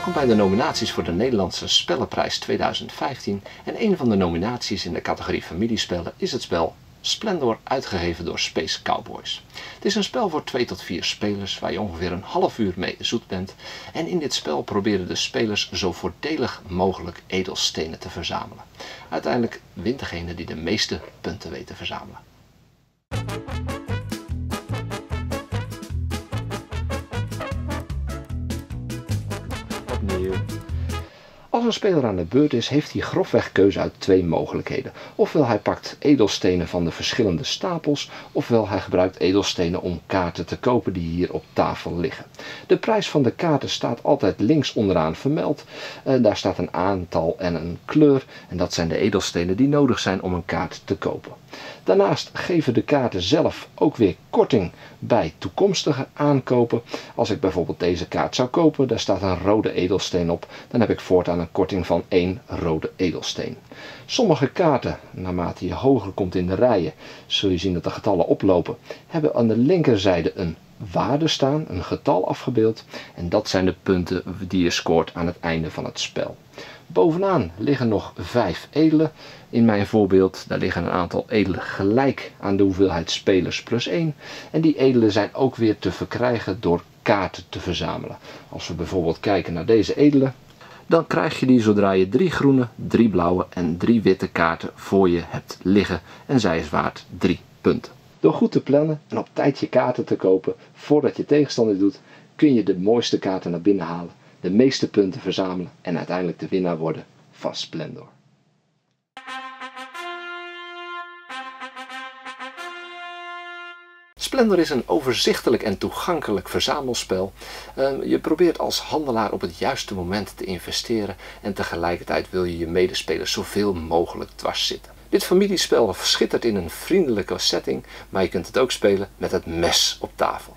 Welkom bij de nominaties voor de Nederlandse Spellenprijs 2015 en een van de nominaties in de categorie familiespellen is het spel Splendor uitgegeven door Space Cowboys. Het is een spel voor 2 tot 4 spelers waar je ongeveer een half uur mee zoet bent en in dit spel proberen de spelers zo voordelig mogelijk edelstenen te verzamelen. Uiteindelijk wint degene die de meeste punten weet te verzamelen. you. Als een speler aan de beurt is, heeft hij grofweg keuze uit twee mogelijkheden. Ofwel hij pakt edelstenen van de verschillende stapels, ofwel hij gebruikt edelstenen om kaarten te kopen die hier op tafel liggen. De prijs van de kaarten staat altijd links onderaan vermeld. Uh, daar staat een aantal en een kleur en dat zijn de edelstenen die nodig zijn om een kaart te kopen. Daarnaast geven de kaarten zelf ook weer korting bij toekomstige aankopen. Als ik bijvoorbeeld deze kaart zou kopen, daar staat een rode edelsteen op, dan heb ik voortaan een korting van 1 rode edelsteen. Sommige kaarten, naarmate je hoger komt in de rijen, zul je zien dat de getallen oplopen, hebben aan de linkerzijde een waarde staan, een getal afgebeeld. En dat zijn de punten die je scoort aan het einde van het spel. Bovenaan liggen nog vijf edelen. In mijn voorbeeld daar liggen een aantal edelen gelijk aan de hoeveelheid spelers plus 1. En die edelen zijn ook weer te verkrijgen door kaarten te verzamelen. Als we bijvoorbeeld kijken naar deze edelen, dan krijg je die zodra je drie groene, drie blauwe en drie witte kaarten voor je hebt liggen. En zij is waard 3 punten. Door goed te plannen en op tijd je kaarten te kopen voordat je tegenstander doet, kun je de mooiste kaarten naar binnen halen, de meeste punten verzamelen en uiteindelijk de winnaar worden van Splendor. Splendor is een overzichtelijk en toegankelijk verzamelspel. Ehm, je probeert als handelaar op het juiste moment te investeren en tegelijkertijd wil je je medespelers zoveel mogelijk dwars zitten. Dit familiespel schittert in een vriendelijke setting, maar je kunt het ook spelen met het mes op tafel.